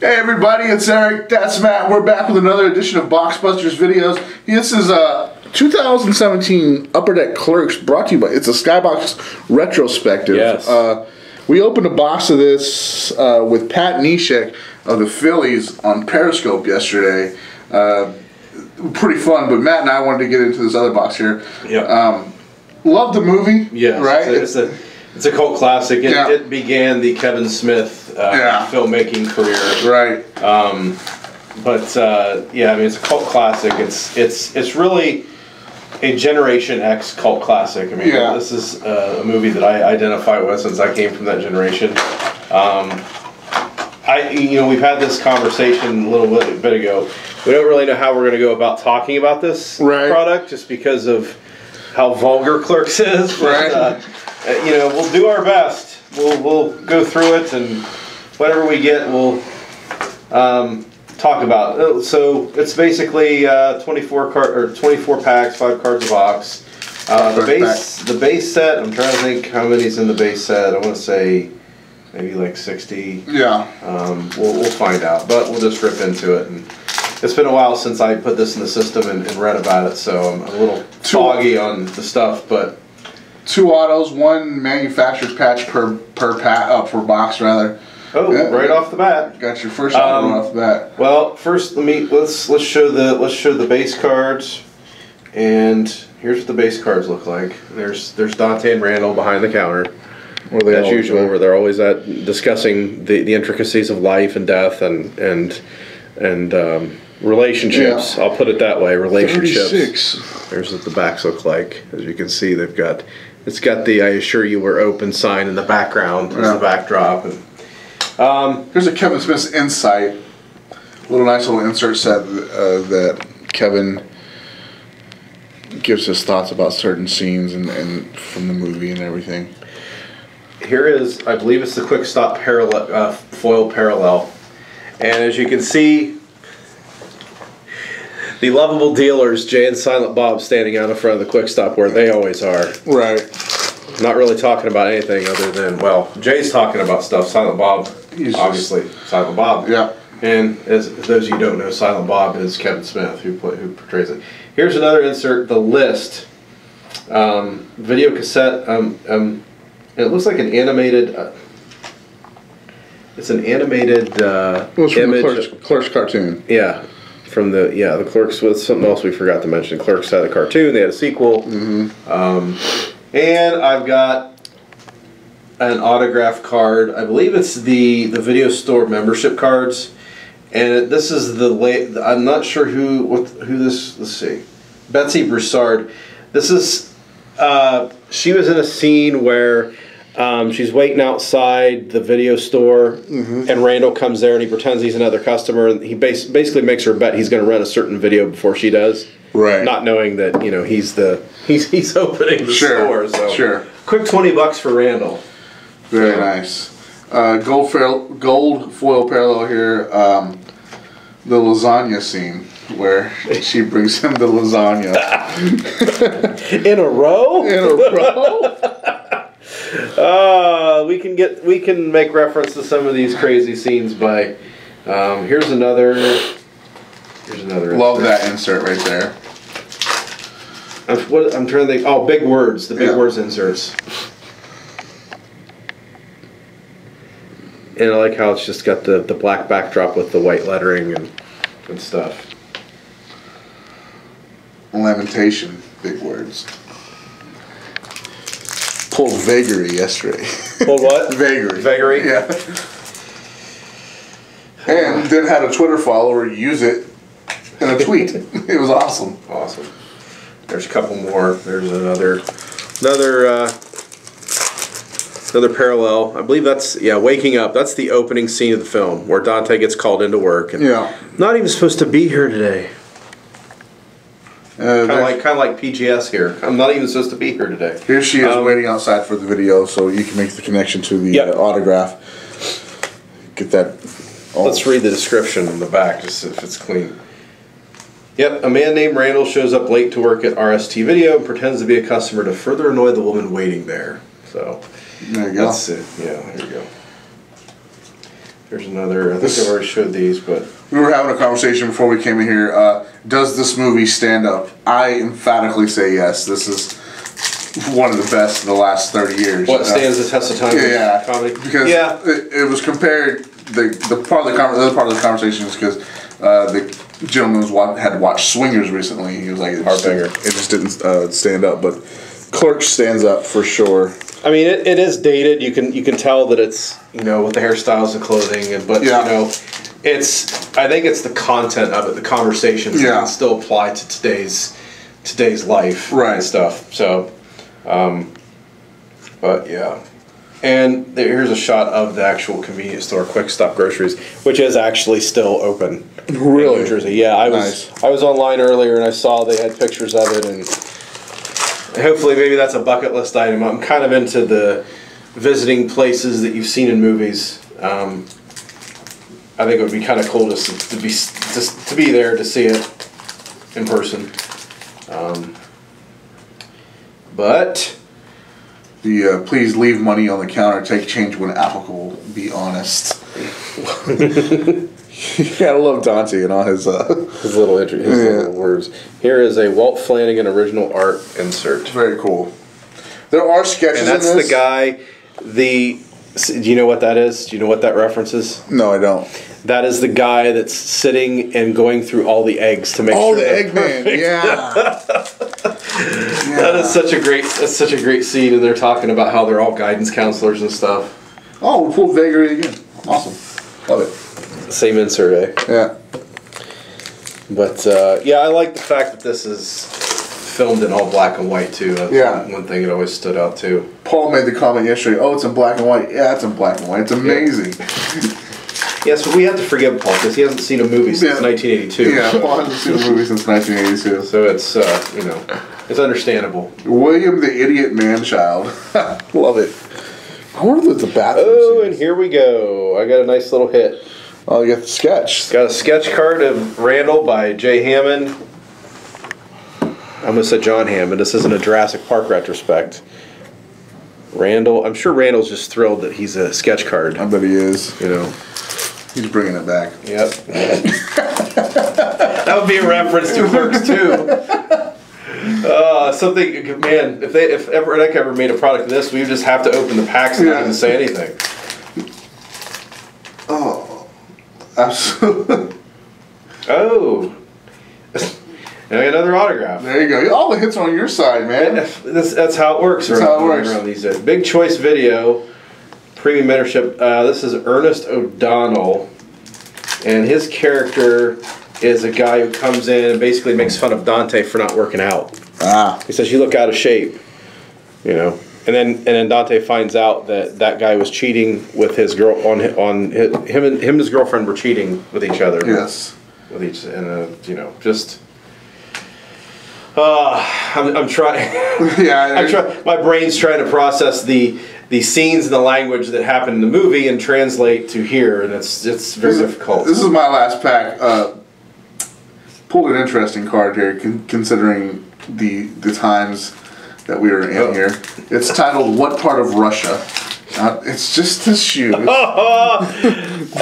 Hey everybody, it's Eric. That's Matt. We're back with another edition of Boxbusters videos. This is a 2017 Upper Deck Clerks brought to you by. It's a Skybox retrospective. Yes. Uh, we opened a box of this uh, with Pat Neshek of the Phillies on Periscope yesterday. Uh, pretty fun, but Matt and I wanted to get into this other box here. Yeah. Um, love the movie. Yes, Right. It's a, it's a it's a cult classic. It, Yeah. it began the Kevin Smith uh, Yeah. filmmaking career. right. But uh, yeah, I mean it's a cult classic. It's it's it's really a Generation X cult classic. I mean, Yeah. this is uh, a movie that I identify with since I came from that generation. Um, I you know we've had this conversation a little bit, bit ago. We don't really know how we're going to go about talking about this Right. product just because of how vulgar Clerks is. But, Right. uh, you know, we'll do our best. We'll we'll go through it and whatever we get, we'll um, talk about. Uh, So it's basically uh, 24 card or 24 packs, five cards a box. Uh, the base the base set. I'm trying to think how many's in the base set. I want to say maybe like 60. Yeah. Um, we'll, we'll find out, but we'll just rip into it. And it's been a while since I put this in the system and, and read about it, so I'm a little foggy on the stuff. But two autos, one manufacturer's patch per per pat uh, per box rather. oh, Yeah. right off the bat. Got your first auto Um, off the bat. Well, first let me let's let's show the let's show the base cards, and here's what the base cards look like. There's there's Dante and Randall behind the counter. Where they As usual, are. where they're always at discussing the, the intricacies of life and death and and and um, relationships. Yeah. I'll put it that way. Relationships. Thirty-six. There's what the backs look like. As you can see, they've got it's got the "I assure you we're open" sign in the background as Yeah. the backdrop. And, um, Here's a Kevin Smith's insight. A Little nice little insert set uh, that Kevin gives his thoughts about certain scenes and, and from the movie and everything. here is, I believe it's the quick stop parallel uh, foil parallel, and as you can see, the lovable dealers Jay and Silent Bob standing out in front of the quick stop where they always are. Right. Not really talking about anything other than well, Jay's talking about stuff. Silent Bob, He's obviously, Silent Bob. Yeah. And as, those of you who don't know, Silent Bob is Kevin Smith who play, who portrays it. Here's another insert: the list, um, video cassette. Um, um, it looks like an animated. Uh, it's an animated uh, It was from the image. Clerks, Clerks cartoon. Yeah, from the yeah the Clerks with something else we forgot to mention. Clerks had a cartoon. They had a sequel. Mm-hmm. Um, and I've got an autograph card. I believe it's the the video store membership cards. And this is the late. I'm not sure who what who this. Let's see, Betsy Broussard. This is. Uh, she was in a scene where. Um, she's waiting outside the video store, and Randall comes there and he pretends he's another customer. And he bas- basically makes her bet he's going to rent a certain video before she does, Right. not knowing that you know he's the he's he's opening the Sure, store. So sure. quick twenty bucks for Randall. Very nice. Uh, gold, fail, gold foil parallel here. Um, the lasagna scene where she brings him the lasagna In a row? in a row. Uh, we can get we can make reference to some of these crazy scenes by. Um, here's another. Here's another. Love insert. that insert right there. I'm, what, I'm trying to think. Oh, big words. The big Yeah. words inserts. And I like how it's just got the, the black backdrop with the white lettering and, and stuff. Lamentation, big words. Pulled vagary yesterday. Well, what? vagary. Vagary? Yeah. And then had a Twitter follower use it in a tweet. it was awesome. Awesome. There's a couple more. There's another, another, uh, another parallel. I believe that's yeah, waking up. That's the opening scene of the film where Dante gets called into work and Yeah. not even supposed to be here today. Uh, Kind of like kind of like PGS here. I'm not even supposed to be here today. Here she is Um, waiting outside for the video, so you can make the connection to the Yep. uh, autograph. Get that. all- Let's read the description on the back, just if it's clean. Yep, a man named Randall shows up late to work at RST Video and pretends to be a customer to further annoy the woman waiting there. So There you go. that's it. Yeah, here we go. Here's another. I think I've already showed these, but We were having a conversation before we came in here. Uh, does this movie stand up? I emphatically say yes. This is one of the best in the last thirty years. what Uh, stands the test of time? Yeah, comedy. Because yeah, it, it was compared. The the part of the, the other part of the conversation is because uh, the gentleman was wa- had watched Swingers recently. He was like, it just, Heartbanger. it just didn't uh, stand up, but Clerks stands up for sure. I mean, it, it is dated. You can you can tell that it's you know with the hairstyles, the clothing, and but Yeah. you know, it's. I think it's the content of it, the conversations Yeah. that still apply to today's today's life Right. and stuff. So, um, but yeah. And there, here's a shot of the actual convenience store, Quick Stop Groceries, which is actually still open. in Really? New Jersey. Yeah, I was Nice. I was online earlier and I saw they had pictures of it, and hopefully maybe that's a bucket list item. I'm kind of into the visiting places that you've seen in movies. Um, I think it would be kind of cool to, s- to be s- just to be there to see it in person. Um, but The uh, please leave money on the counter, take change when applicable. Be honest. yeah, I love Dante and all his. Uh, his little entry, his Yeah. little words. Here is a Walt Flanagan original art insert. very cool. There are sketches And that's in the guy. The do you know what that is? Do you know what that references? No, I don't. That is the guy that's sitting and going through all the eggs to make Oh, sure the Eggman. perfect. Yeah. That is such a great that's such a great scene and they're talking about how they're all guidance counselors and stuff. Oh, we pulled vagary again. Awesome. Love it. Same insert, eh? Yeah. But uh, yeah, I like the fact that this is filmed in all black and white too. That's Yeah. one thing that always stood out too. Paul made the comment yesterday. Oh, it's in black and white. Yeah, it's in black and white. It's amazing. Yes, but we have to forgive Paul because he hasn't seen a movie since Yeah. 1982. Yeah, Paul hasn't seen the movie since 1982. So it's uh, you know, it's understandable. William the Idiot Man Child. Love it. I wonder if the bathroom. Oh, and here we go. I got a nice little hit. Oh, you got the sketch. Got a sketch card of Randall by Jay Hammond. I almost said John Hammond. This isn't a Jurassic Park retrospect. Randall, I'm sure Randall's just thrilled that he's a sketch card. I bet he is. You know. He's bringing it back. Yep. that would be a reference to Clerks too. Uh, something, man. If they, if ever Nick ever made a product of this, we would just have to open the packs and not Yeah. even say anything. Oh, absolutely. Oh, and another autograph. There you go. All the hits are on your side, man. That's, that's how it works. That's around, how it works. around these days. Big Choice Video, premium mentorship. Uh, this is Ernest O'Donnell, and his character is a guy who comes in and basically makes fun of Dante for not working out. Ah, He says, "You look out of shape," you know. And then and then Dante finds out that that guy was cheating with his girl on on hi- him and him and his girlfriend were cheating with each other. yes. With each and uh, you know just. Uh, I'm, I'm trying. Yeah. I'm try, my brain's trying to process the the scenes and the language that happened in the movie and translate to here, and it's it's very This is- difficult. This is my last pack. Uh, pulled an interesting card here, con- considering the the times that we are in Oh. here. It's titled "What Part of Russia." Uh, it's just this shoe.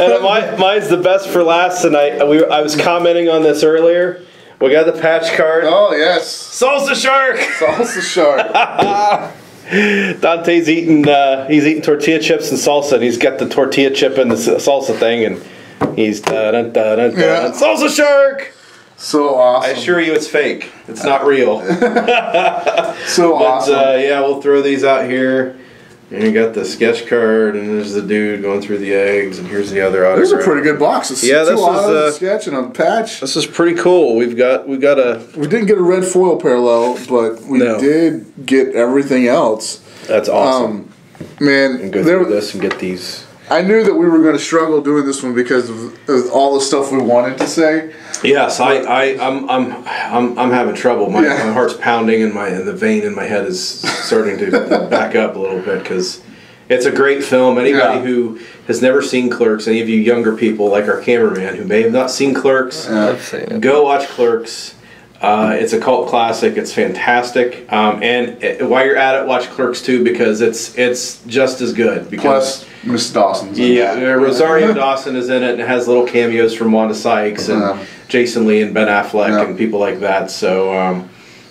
And my, mine's the best for last tonight. We, I was commenting on this earlier. We got the patch card. Oh yes, Salsa shark. salsa shark. Dante's eating. Uh, he's eating tortilla chips and salsa, and he's got the tortilla chip and the salsa thing, and he's da da da da Yeah. salsa shark. So awesome. I assure you, it's fake. It's not real. so But awesome. uh, yeah, we'll throw these out here. And you got the sketch card, and there's the dude going through the eggs, and here's the other autograph. These are pretty good boxes. Yeah, Two this is, autos, uh, a sketch and a patch. This is pretty cool. We've got we got a We didn't get a red foil parallel, but we No. did get everything else. that's awesome. Um, man, and go there, through this and get these. I knew that we were going to struggle doing this one because of, of all the stuff we wanted to say. Yes, I, I, I'm, I'm, I'm, I'm having trouble. My, Yeah. my heart's pounding, and my and the vein in my head is starting to back up a little bit because it's a great film. Anybody Yeah. who has never seen Clerks, any of you younger people like our cameraman who may have not seen Clerks, Yeah. I've seen it. go watch Clerks. Uh, it's a cult classic. It's fantastic. Um, and uh while you're at it, watch Clerks 2 because it's it's just as good. Because Plus, Miss Dawson's. in yeah, that. uh, Rosario Dawson is in it and it has little cameos from Wanda Sykes and Yeah. Jason Lee and Ben Affleck Yeah. and people like that. So, um,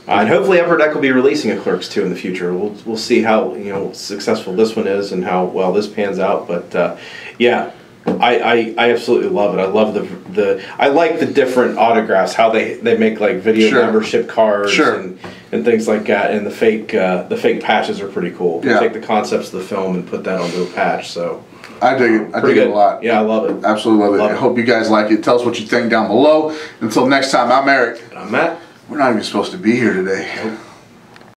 uh, and hopefully Upper Deck will be releasing a Clerks 2 in the future. We'll, we'll see how you know successful this one is and how well this pans out. But uh, yeah, I, I, I absolutely love it. I love the the I like the different autographs. How they, they make like video Sure. membership cards Sure. and, and things like that. And the fake uh, the fake patches are pretty cool. They Yeah. take the concepts of the film and put that onto a patch. So I dig it. I pretty dig good it a lot. Yeah, I love it. Absolutely love it. Love I hope you guys like it. Tell us what you think down below. Until next time, I'm Eric. I'm Matt. We're not even supposed to be here today. Nope.